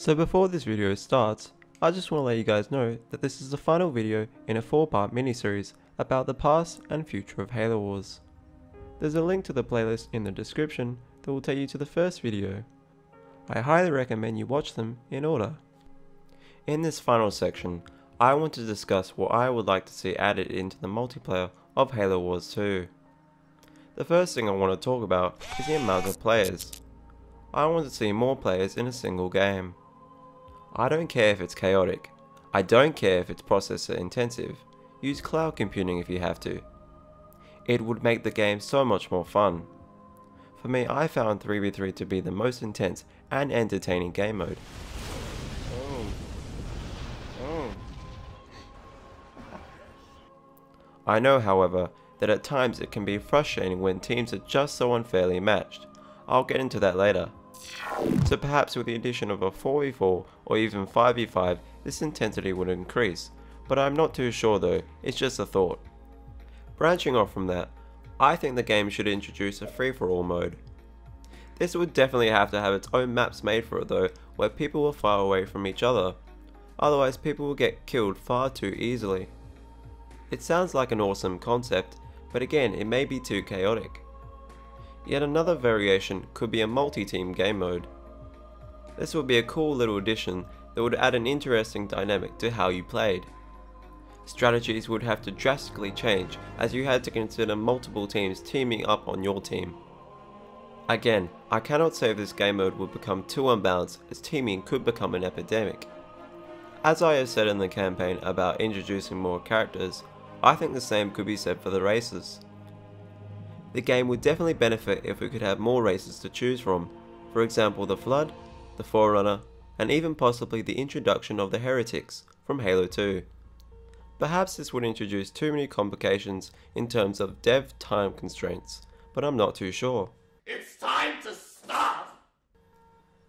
So before this video starts, I just want to let you guys know that this is the final video in a 4 part miniseries about the past and future of Halo Wars. There's a link to the playlist in the description that will take you to the first video. I highly recommend you watch them in order. In this final section, I want to discuss what I would like to see added into the multiplayer of Halo Wars 2. The first thing I want to talk about is the amount of players. I want to see more players in a single game. I don't care if it's chaotic. I don't care if it's processor intensive. Use cloud computing if you have to. It would make the game so much more fun. For me, I found 3v3 to be the most intense and entertaining game mode. Oh. Oh. I know, however, that at times it can be frustrating when teams are just so unfairly matched. I'll get into that later. So perhaps with the addition of a 4v4 or even 5v5 this intensity would increase, but I'm not too sure though, it's just a thought. Branching off from that, I think the game should introduce a free-for-all mode. This would definitely have to have its own maps made for it though, where people are far away from each other. Otherwise people will get killed far too easily. It sounds like an awesome concept, but again it may be too chaotic. Yet another variation could be a multi-team game mode. This would be a cool little addition that would add an interesting dynamic to how you played. Strategies would have to drastically change as you had to consider multiple teams teaming up on your team. Again, I cannot say this game mode would become too unbalanced as teaming could become an epidemic. As I have said in the campaign about introducing more characters, I think the same could be said for the races. The game would definitely benefit if we could have more races to choose from, for example the Flood, the Forerunner, and even possibly the introduction of the Heretics from Halo 2. Perhaps this would introduce too many complications in terms of dev time constraints, but I'm not too sure. It's time to stop!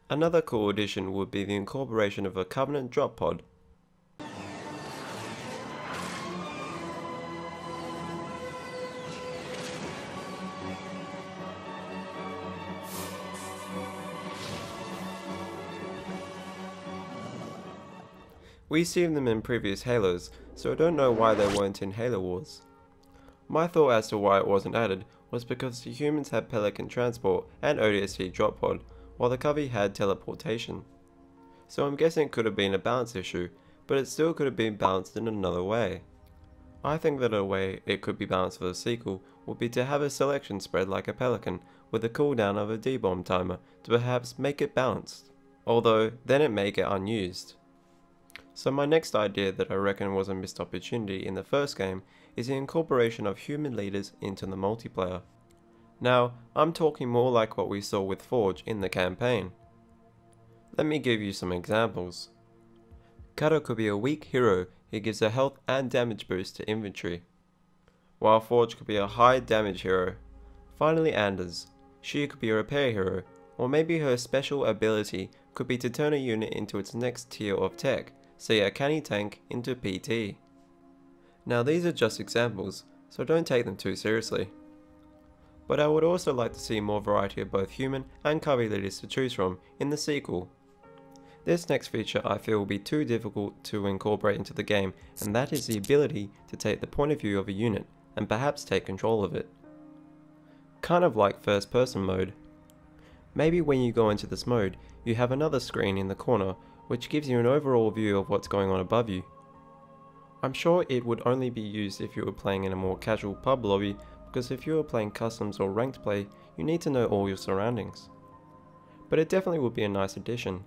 Another cool addition would be the incorporation of a Covenant drop pod We've seen them in previous Halos, so I don't know why they weren't in Halo Wars. My thought as to why it wasn't added was because the humans had Pelican transport and ODST drop pod, while the Covey had teleportation. So I'm guessing it could have been a balance issue, but it still could have been balanced in another way. I think that a way it could be balanced for the sequel would be to have a selection spread like a Pelican, with a cooldown of a D-bomb timer to perhaps make it balanced, although then it may get unused. So my next idea that I reckon was a missed opportunity in the first game is the incorporation of human leaders into the multiplayer. Now, I'm talking more like what we saw with Forge in the campaign. Let me give you some examples. Cutter could be a weak hero who gives a health and damage boost to infantry, while Forge could be a high damage hero. Finally Anders, she could be a repair hero, or maybe her special ability could be to turn a unit into its next tier of tech, say a canny tank into PT. Now these are just examples, so don't take them too seriously. But I would also like to see more variety of both human and Covey leaders to choose from in the sequel. This next feature I feel will be too difficult to incorporate into the game and that is the ability to take the point of view of a unit and perhaps take control of it. Kind of like first person mode. Maybe when you go into this mode, you have another screen in the corner which gives you an overall view of what's going on above you. I'm sure it would only be used if you were playing in a more casual pub lobby because if you are playing customs or ranked play, you need to know all your surroundings. But it definitely would be a nice addition.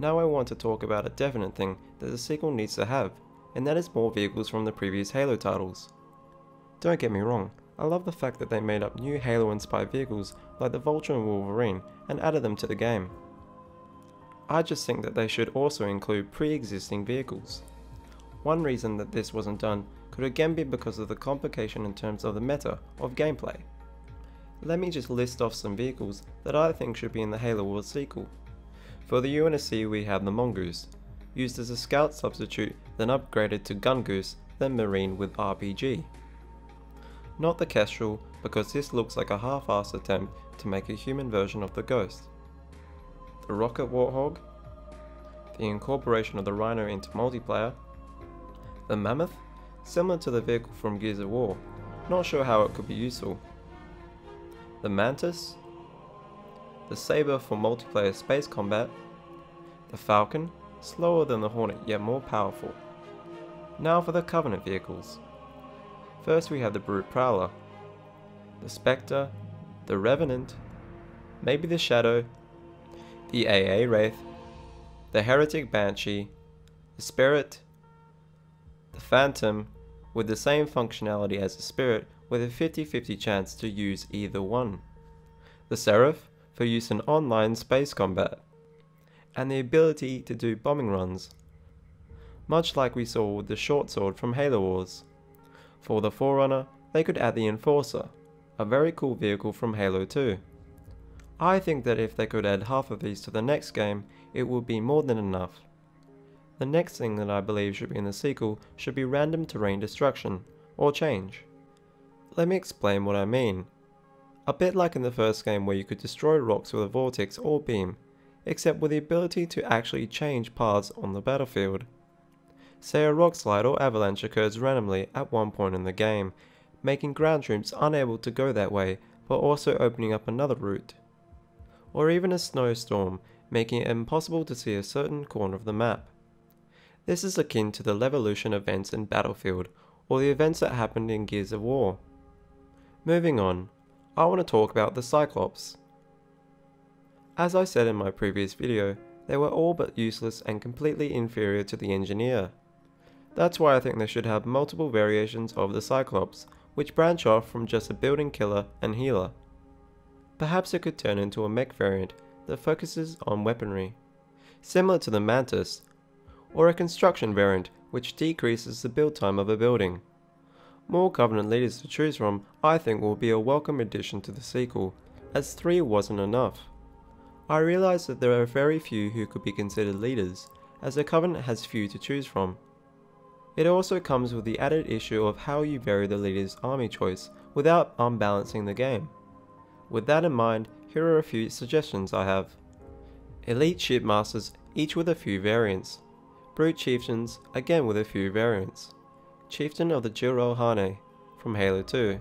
Now I want to talk about a definite thing that the sequel needs to have, and that is more vehicles from the previous Halo titles. Don't get me wrong, I love the fact that they made up new Halo inspired vehicles like the Vulture and Wolverine and added them to the game. I just think that they should also include pre-existing vehicles. One reason that this wasn't done could again be because of the complication in terms of the meta of gameplay. Let me just list off some vehicles that I think should be in the Halo Wars sequel. For the UNSC we have the Mongoose, used as a scout substitute then upgraded to Gun Goose then Marine with RPG. Not the Kestrel because this looks like a half-assed attempt to make a human version of the Ghost the Rocket Warthog, the incorporation of the Rhino into multiplayer. The Mammoth, similar to the vehicle from Gears of War, not sure how it could be useful. The Mantis, the Sabre for multiplayer space combat, the Falcon, slower than the Hornet yet more powerful. Now for the Covenant vehicles. First we have the Brute Prowler, the Spectre, the Revenant, maybe the Shadow, the AA Wraith, the Heretic Banshee, the Spirit, the Phantom, with the same functionality as the Spirit with a 50-50 chance to use either one, the Seraph for use in online space combat, and the ability to do bombing runs, much like we saw with the short sword from Halo Wars. For the Forerunner, they could add the Enforcer, a very cool vehicle from Halo 2. I think that if they could add half of these to the next game, it would be more than enough. The next thing that I believe should be in the sequel should be random terrain destruction, or change. Let me explain what I mean. A bit like in the first game where you could destroy rocks with a vortex or beam, except with the ability to actually change paths on the battlefield. Say a rock slide or avalanche occurs randomly at one point in the game, making ground troops unable to go that way, but also opening up another route. Or even a snowstorm, making it impossible to see a certain corner of the map. This is akin to the Levolution events in Battlefield, or the events that happened in Gears of War. Moving on, I want to talk about the Cyclops. As I said in my previous video, they were all but useless and completely inferior to the Engineer. That's why I think they should have multiple variations of the Cyclops, which branch off from just a building killer and healer. Perhaps it could turn into a mech variant that focuses on weaponry, similar to the Mantis, or a construction variant which decreases the build time of a building. More Covenant leaders to choose from I think will be a welcome addition to the sequel, as 3 wasn't enough. I realise that there are very few who could be considered leaders, as the Covenant has few to choose from. It also comes with the added issue of how you vary the leader's army choice without unbalancing the game. With that in mind, here are a few suggestions I have. Elite Shipmasters, each with a few variants. Brute Chieftains, again with a few variants. Chieftain of the Jiralhanae, from Halo 2.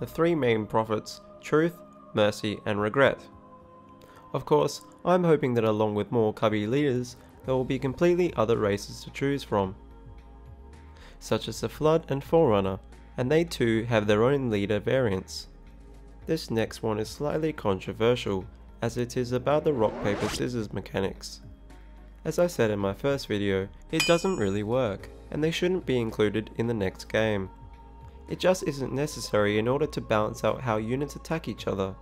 The three main prophets, Truth, Mercy, and Regret. Of course, I'm hoping that along with more Covey leaders, there will be completely other races to choose from such as the Flood and Forerunner, and they too have their own leader variants. This next one is slightly controversial, as it is about the rock paper scissors mechanics. As I said in my first video, it doesn't really work, and they shouldn't be included in the next game. It just isn't necessary in order to balance out how units attack each other.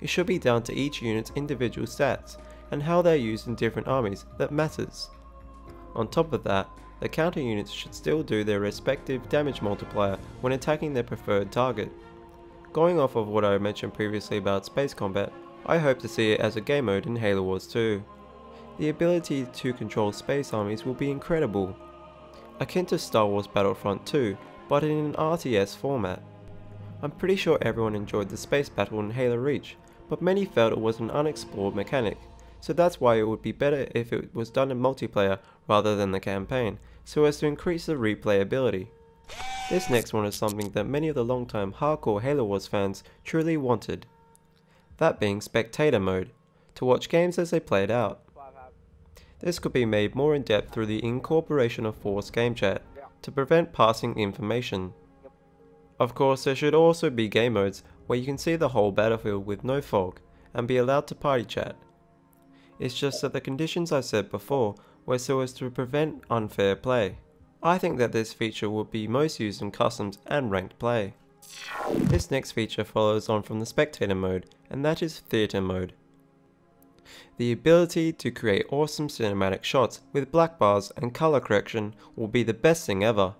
It should be down to each unit's individual stats, and how they're used in different armies that matters. On top of that, the counter units should still do their respective damage multiplier when attacking their preferred target. Going off of what I mentioned previously about space combat, I hope to see it as a game mode in Halo Wars 2. The ability to control space armies will be incredible, akin to Star Wars Battlefront 2, but in an RTS format. I'm pretty sure everyone enjoyed the space battle in Halo Reach, but many felt it was an unexplored mechanic, so that's why it would be better if it was done in multiplayer rather than the campaign, so as to increase the replayability. This next one is something that many of the long-time hardcore Halo Wars fans truly wanted. That being spectator mode, to watch games as they played out. This could be made more in depth through the incorporation of Force Game Chat, to prevent passing information. Of course there should also be game modes where you can see the whole battlefield with no fog, and be allowed to party chat. It's just that the conditions I said before were so as to prevent unfair play. I think that this feature would be most used in customs and ranked play. This next feature follows on from the spectator mode, and that is theatre mode. The ability to create awesome cinematic shots with black bars and color correction will be the best thing ever.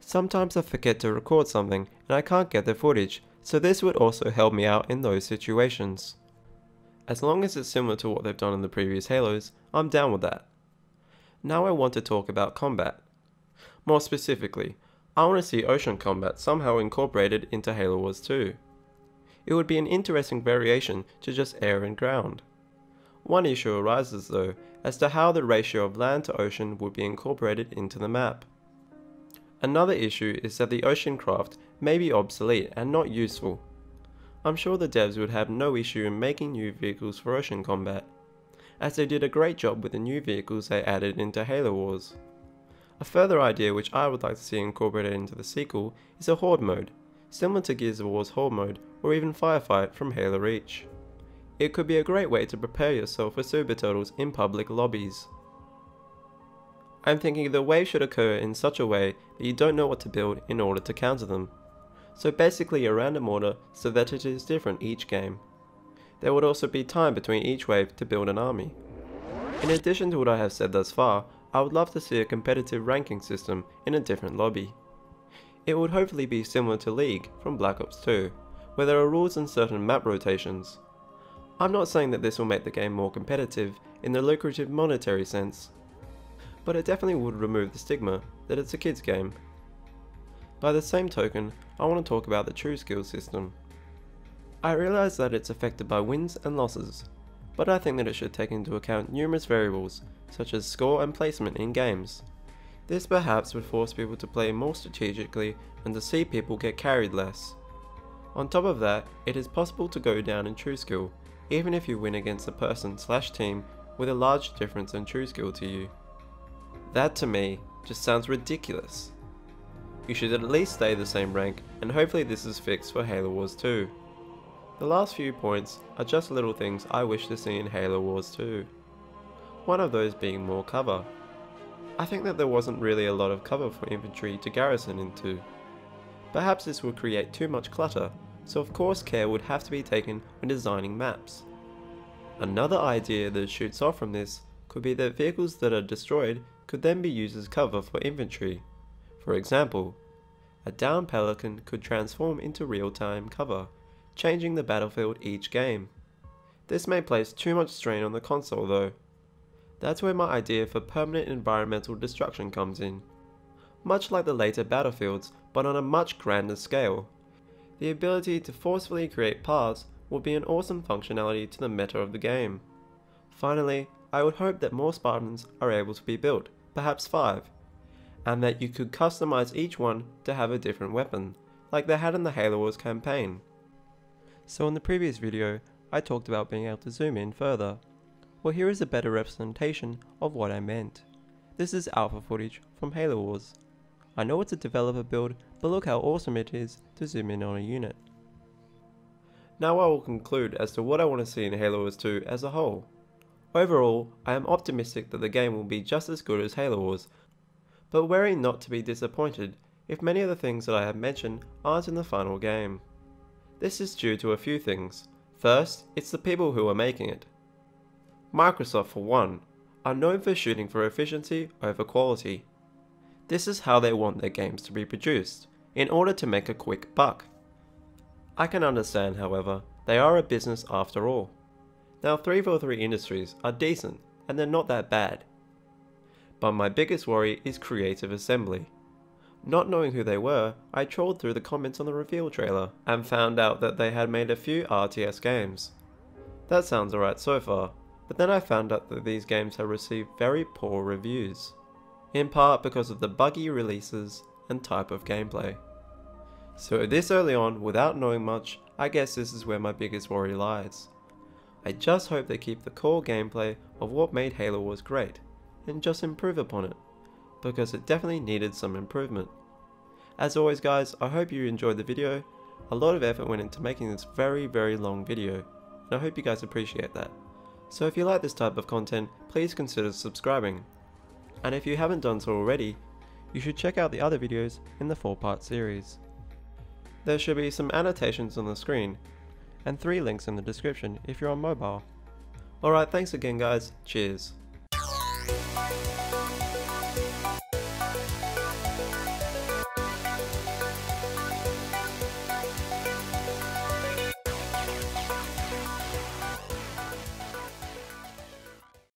Sometimes I forget to record something and I can't get the footage, so this would also help me out in those situations. As long as it's similar to what they've done in the previous Halos, I'm down with that. Now I want to talk about combat. More specifically, I want to see ocean combat somehow incorporated into Halo Wars 2. It would be an interesting variation to just air and ground. One issue arises though, as to how the ratio of land to ocean would be incorporated into the map. Another issue is that the ocean craft may be obsolete and not useful. I'm sure the devs would have no issue in making new vehicles for ocean combat, as they did a great job with the new vehicles they added into Halo Wars. A further idea which I would like to see incorporated into the sequel is a Horde mode, similar to Gears of War's Horde mode or even Firefight from Halo Reach. It could be a great way to prepare yourself for super turtles in public lobbies. I'm thinking the wave should occur in such a way that you don't know what to build in order to counter them. So basically a random order so that it is different each game. There would also be time between each wave to build an army. In addition to what I have said thus far, I would love to see a competitive ranking system in a different lobby. It would hopefully be similar to League from Black Ops 2, where there are rules and certain map rotations. I'm not saying that this will make the game more competitive in the lucrative monetary sense, but it definitely would remove the stigma that it's a kids game. By the same token, I want to talk about the TrueSkill system. I realise that it's affected by wins and losses, but I think that it should take into account numerous variables such as score and placement in games. This perhaps would force people to play more strategically and to see people get carried less. On top of that, it is possible to go down in TrueSkill, even if you win against a person slash team with a large difference in TrueSkill to you. That to me just sounds ridiculous. You should at least stay the same rank and hopefully this is fixed for Halo Wars 2. The last few points are just little things I wish to see in Halo Wars 2. One of those being more cover. I think that there wasn't really a lot of cover for infantry to garrison into. Perhaps this would create too much clutter, so of course care would have to be taken when designing maps. Another idea that shoots off from this could be that vehicles that are destroyed could then be used as cover for infantry. For example, a down Pelican could transform into real-time cover, changing the battlefield each game. This may place too much strain on the console though. That's where my idea for permanent environmental destruction comes in. Much like the later battlefields, but on a much grander scale. The ability to forcefully create paths will be an awesome functionality to the meta of the game. Finally, I would hope that more Spartans are able to be built, perhaps 5, and that you could customize each one to have a different weapon, like they had in the Halo Wars campaign. So in the previous video, I talked about being able to zoom in further. Well here is a better representation of what I meant. This is alpha footage from Halo Wars. I know it's a developer build, but look how awesome it is to zoom in on a unit. Now I will conclude as to what I want to see in Halo Wars 2 as a whole. Overall, I am optimistic that the game will be just as good as Halo Wars, but wary not to be disappointed if many of the things that I have mentioned aren't in the final game. This is due to a few things. First, it's the people who are making it. Microsoft, for one, are known for shooting for efficiency over quality. This is how they want their games to be produced, in order to make a quick buck. I can understand, however, they are a business after all. Now 343 Industries are decent, and they're not that bad. But my biggest worry is Creative Assembly. Not knowing who they were, I trawled through the comments on the reveal trailer, and found out that they had made a few RTS games. That sounds alright so far, but then I found out that these games have received very poor reviews, in part because of the buggy releases and type of gameplay. So this early on, without knowing much, I guess this is where my biggest worry lies. I just hope they keep the core gameplay of what made Halo Wars great, and just improve upon it, because it definitely needed some improvement. As always guys, I hope you enjoyed the video, a lot of effort went into making this very very long video, and I hope you guys appreciate that. So if you like this type of content, please consider subscribing. And if you haven't done so already, you should check out the other videos in the 4 part series. There should be some annotations on the screen, and 3 links in the description if you're on mobile. Alright, thanks again guys, cheers.